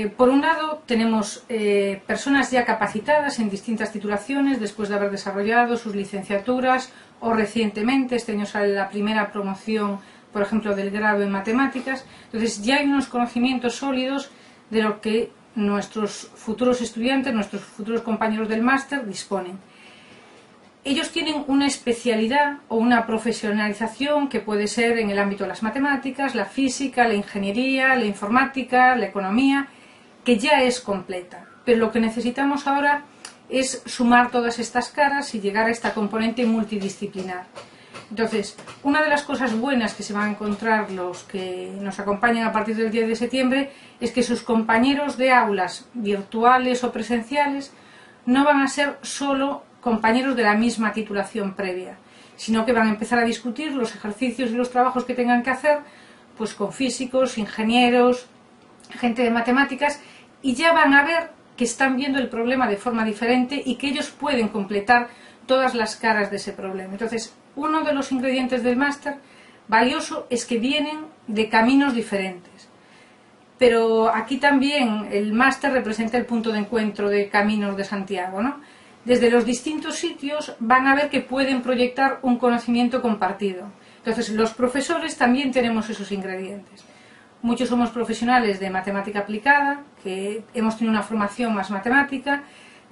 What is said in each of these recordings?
Eh, por un lado, tenemos eh, personas ya capacitadas en distintas titulaciones después de haber desarrollado sus licenciaturas o recientemente, este año sale la primera promoción, por ejemplo, del grado en matemáticas. Entonces, ya hay unos conocimientos sólidos de lo que nuestros futuros estudiantes, nuestros futuros compañeros del máster disponen. Ellos tienen una especialidad o una profesionalización que puede ser en el ámbito de las matemáticas, la física, la ingeniería, la informática, la economía, que ya es completa. Pero lo que necesitamos ahora es sumar todas estas caras y llegar a esta componente multidisciplinar. Entonces, una de las cosas buenas que se van a encontrar los que nos acompañan a partir del 10 de septiembre es que sus compañeros de aulas virtuales o presenciales no van a ser solo compañeros de la misma titulación previa, sino que van a empezar a discutir los ejercicios y los trabajos que tengan que hacer pues con físicos, ingenieros, gente de matemáticas y ya van a ver que están viendo el problema de forma diferente y que ellos pueden completar todas las caras de ese problema. Entonces, uno de los ingredientes del máster valioso es que vienen de caminos diferentes. Pero aquí también el máster representa el punto de encuentro de caminos de Santiago, ¿no? Desde los distintos sitios van a ver que pueden proyectar un conocimiento compartido. Entonces, los profesores también tenemos esos ingredientes. Muchos somos profesionales de matemática aplicada, que hemos tenido una formación más matemática,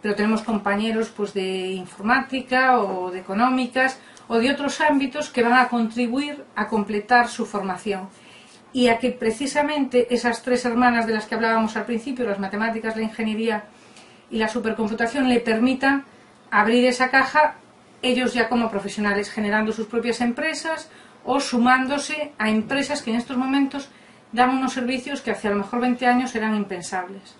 pero tenemos compañeros pues, de informática o de económicas o de otros ámbitos que van a contribuir a completar su formación. Y a que precisamente esas tres hermanas de las que hablábamos al principio, las matemáticas, la ingeniería y la supercomputación, le permitan abrir esa caja ellos ya como profesionales, generando sus propias empresas o sumándose a empresas que en estos momentos dan unos servicios que hace a lo mejor 20 años eran impensables.